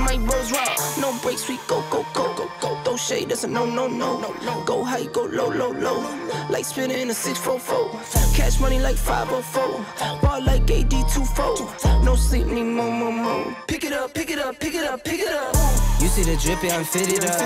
My bros raw. No breaks, we go, go, go, go, go. Throw shade, that's a no, no, no, no, no. Go high, go low, low, low. Like spinning in a 644. Cash money like 504. Ball like AD24. No sleep, need more, more, more. Pick it up, pick it up, pick it up, pick it up. You see the drippy, I'm fitted up.